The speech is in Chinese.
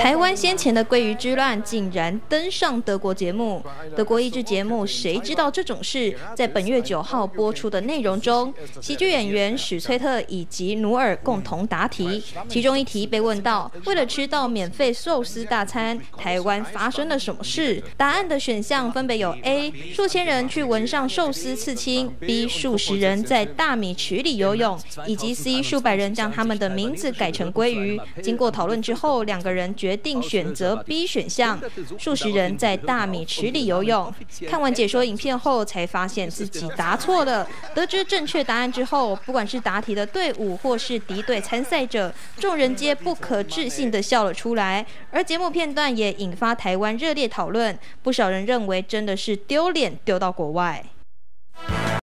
台湾先前的鲑鱼之乱竟然登上德国节目。德国益智节目《谁知道这种事》在本月九号播出的内容中，喜剧演员史崔特以及努尔共同答题。其中一题被问到：为了吃到免费寿司大餐，台湾发生了什么事？答案的选项分别有：A. 数千人去闻上寿司刺青；B. 数十人在大米池里游泳；以及 C. 数百人将他们的名字改成鲑鱼。经过讨论之后，两个人决。决定选择 B 选项，数十人在大米池里游泳。看完解说影片后，才发现自己答错了。得知正确答案之后，不管是答题的队伍或是敌对参赛者，众人皆不可置信地笑了出来。而节目片段也引发台湾热烈讨论，不少人认为真的是丢脸丢到国外。